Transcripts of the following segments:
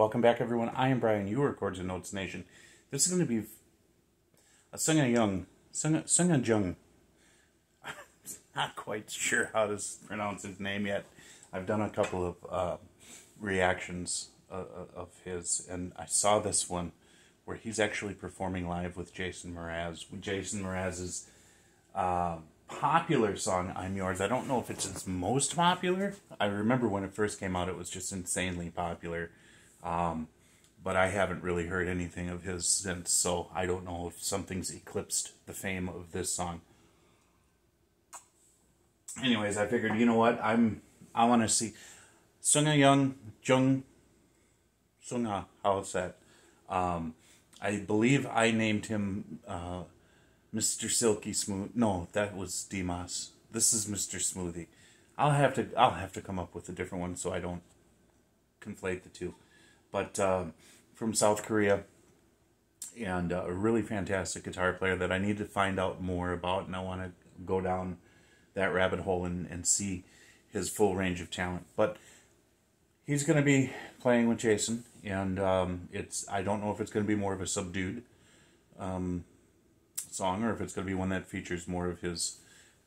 Welcome back, everyone. I am Brian. You are Chords and Notes Nation. This is going to be a Sunga Young, Sunga, Sunga Jung. I'm not quite sure how to pronounce his name yet. I've done a couple of uh, reactions uh, uh, of his, and I saw this one where he's actually performing live with Jason Mraz. With Jason Mraz's uh, popular song, I'm Yours. I don't know if it's his most popular. I remember when it first came out, it was just insanely popular. Um, but I haven't really heard anything of his since, so I don't know if something's eclipsed the fame of this song. Anyways, I figured, you know what, I'm I want to see Sunga Young Jung Sunga. How's that? Um, I believe I named him uh, Mr. Silky Smooth. No, that was Dimas. This is Mr. Smoothie. I'll have to I'll have to come up with a different one so I don't conflate the two but uh, from South Korea, and uh, a really fantastic guitar player that I need to find out more about, and I want to go down that rabbit hole and, and see his full range of talent. But he's going to be playing with Jason, and um, it's I don't know if it's going to be more of a subdued um, song or if it's going to be one that features more of his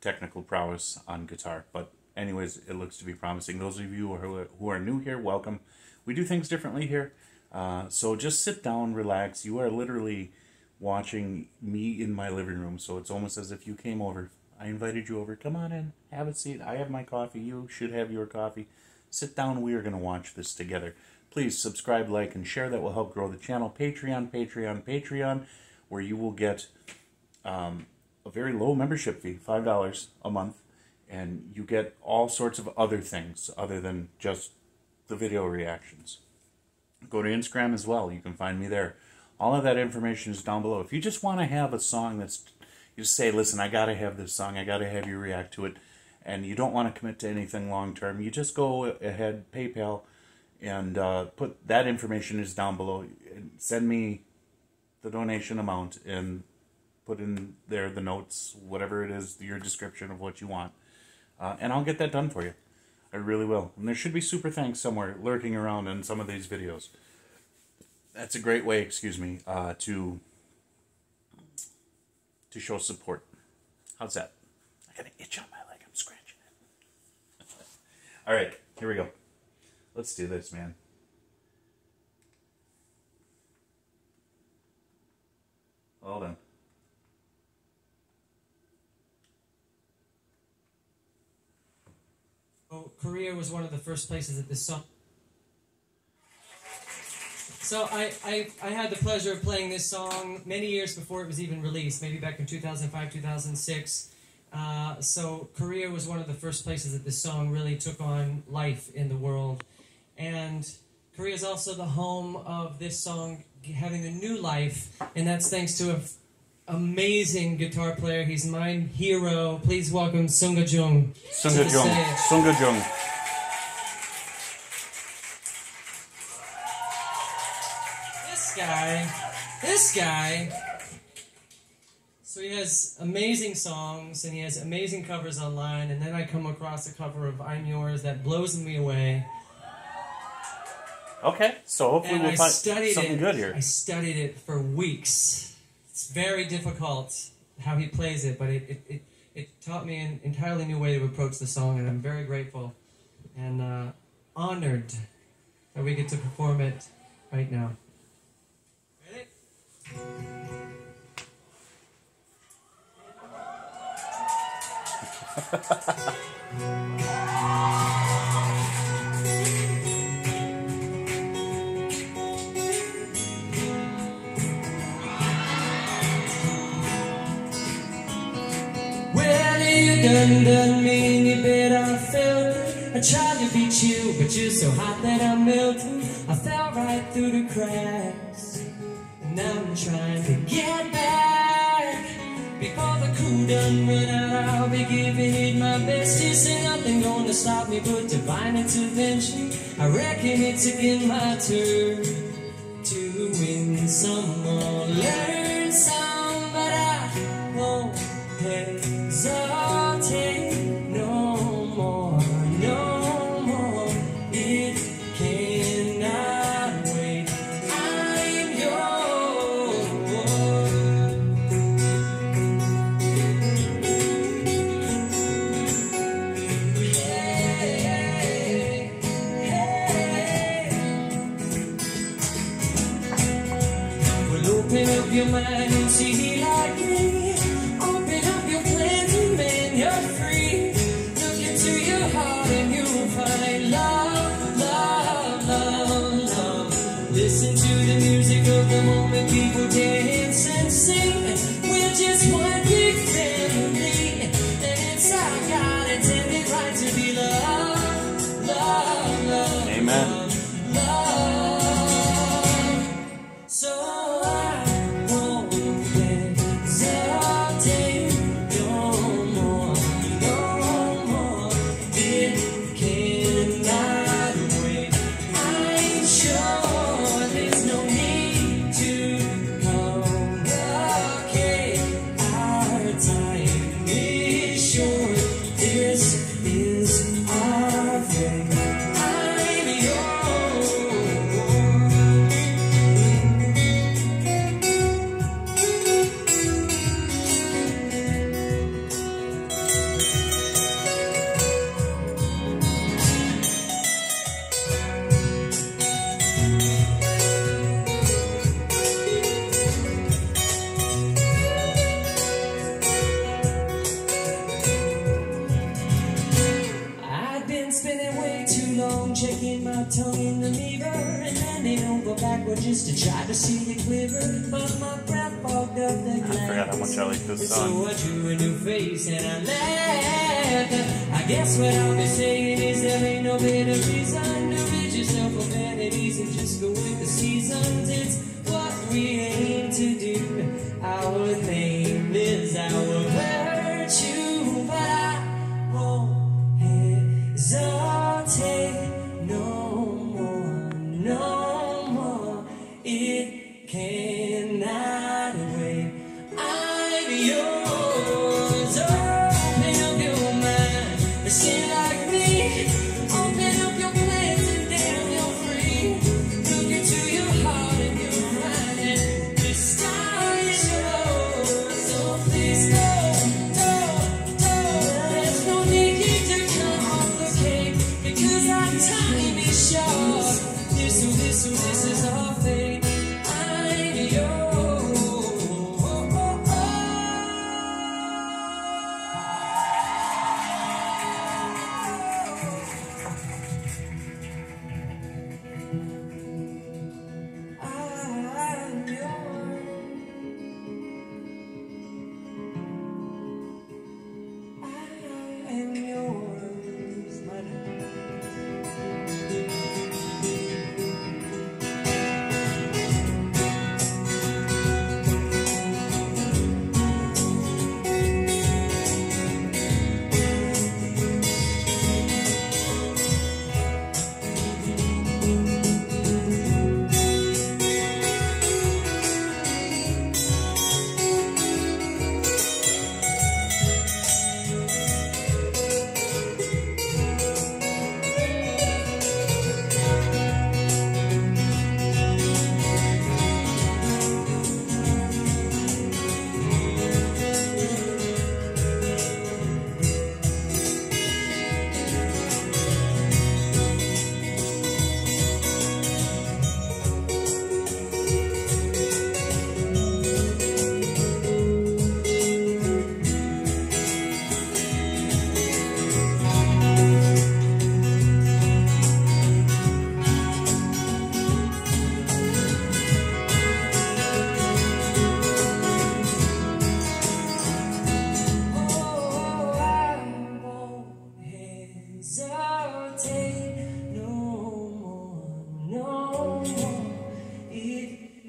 technical prowess on guitar. But anyways, it looks to be promising. Those of you who are, who are new here, welcome. We do things differently here. Uh, so just sit down, relax. You are literally watching me in my living room, so it's almost as if you came over. I invited you over. Come on in, have a seat. I have my coffee. You should have your coffee. Sit down. We are going to watch this together. Please subscribe, like, and share. That will help grow the channel. Patreon, Patreon, Patreon, where you will get um, a very low membership fee, $5 a month, and you get all sorts of other things other than just the video reactions. Go to Instagram as well. You can find me there. All of that information is down below. If you just want to have a song that's, you say, listen, I got to have this song. I got to have you react to it. And you don't want to commit to anything long term. You just go ahead, PayPal, and uh, put that information is down below. Send me the donation amount and put in there the notes, whatever it is, your description of what you want. Uh, and I'll get that done for you. I really will. And there should be super thanks somewhere lurking around in some of these videos. That's a great way, excuse me, uh, to to show support. How's that? I got an itch on my leg. I'm scratching it. All right, here we go. Let's do this, man. Hold on. Korea was one of the first places that this song. So I, I, I had the pleasure of playing this song many years before it was even released, maybe back in 2005, 2006. Uh, so Korea was one of the first places that this song really took on life in the world. And Korea is also the home of this song having a new life, and that's thanks to a amazing guitar player. He's my hero. Please welcome Sungha Jung. Sungha Jung. Sungha Jung. This guy, this guy. So he has amazing songs and he has amazing covers online. And then I come across a cover of "I'm Yours" that blows me away. Okay, so hopefully and we'll I find something it, good here. I studied it for weeks it's very difficult how he plays it, but it, it, it, it taught me an entirely new way to approach the song, and I'm very grateful and uh, honored that we get to perform it right now. Ready? done done me in your bed I tried to beat you but you're so hot that I'm melting. I fell right through the cracks. And I'm trying to get back. Before the cool done run out I'll be giving it my best. Is there nothing gonna stop me but divine intervention. I reckon it's again my turn To win some up your mind and see like me. Open up your plans and man, you're free. Look into your heart and you'll find love, love, love, love. Listen to the music of the moment, people dance and sing. Tongue in the mirror and bending over backward just to try to see the clearer. But my breath fogged up the glass. I forgot how much I like this So song. I drew a new face and I laughed. I guess what I'll be saying is there ain't no better reason to rid yourself of vanities and just go with the seasons. It's what we aim to do. Our name is our virtue, but I won't hesitate This, this, this is our fate.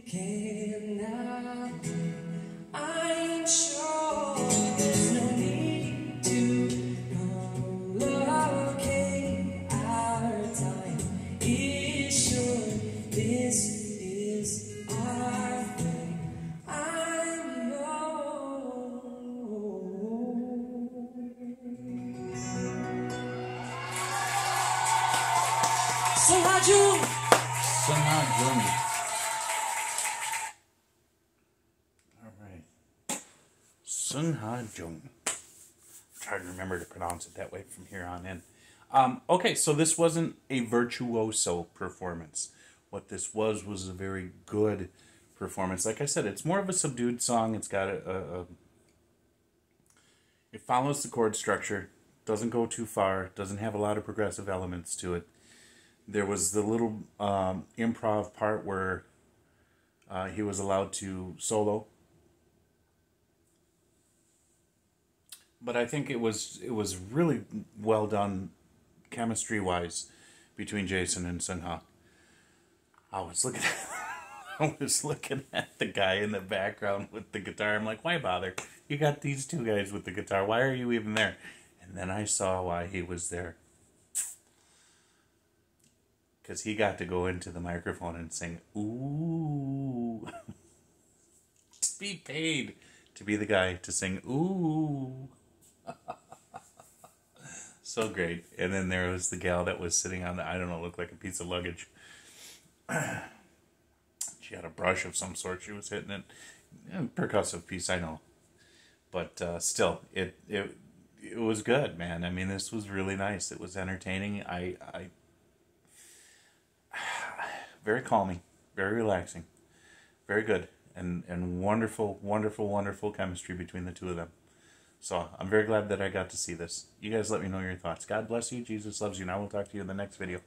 It cannot be. I'm sure there's no need to complicate. Our time is short. This is our fate. I'm yours. So how'd you? Somehow Jung. All right. Sun Ha Jung. Try to remember to pronounce it that way from here on in. Um, okay, so this wasn't a virtuoso performance. What this was was a very good performance. Like I said, it's more of a subdued song. It's got a, a, a it follows the chord structure, doesn't go too far, doesn't have a lot of progressive elements to it. There was the little um, improv part where uh, he was allowed to solo, but I think it was it was really well done, chemistry wise, between Jason and Sung Ha. I was looking at I was looking at the guy in the background with the guitar. I'm like, why bother? You got these two guys with the guitar. Why are you even there? And then I saw why he was there. Because he got to go into the microphone and sing, Ooh. be paid to be the guy to sing, Ooh. so great. And then there was the gal that was sitting on the, I don't know, looked like a piece of luggage. she had a brush of some sort. She was hitting it. Percussive piece, I know. But uh, still, it, it it was good, man. I mean, this was really nice. It was entertaining. I, I very calming, very relaxing, very good, and and wonderful, wonderful, wonderful chemistry between the two of them. So I'm very glad that I got to see this. You guys let me know your thoughts. God bless you. Jesus loves you. And I will talk to you in the next video.